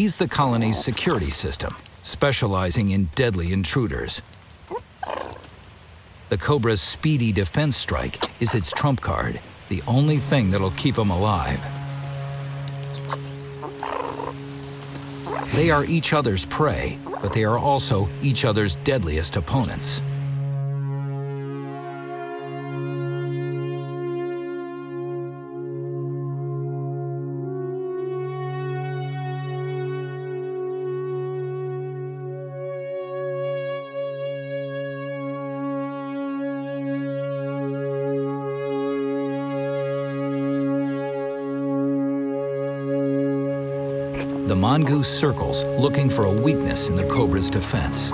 He's the colony's security system, specializing in deadly intruders. The Cobra's speedy defense strike is its trump card, the only thing that'll keep him alive. They are each other's prey, but they are also each other's deadliest opponents. The mongoose circles, looking for a weakness in the cobra's defense.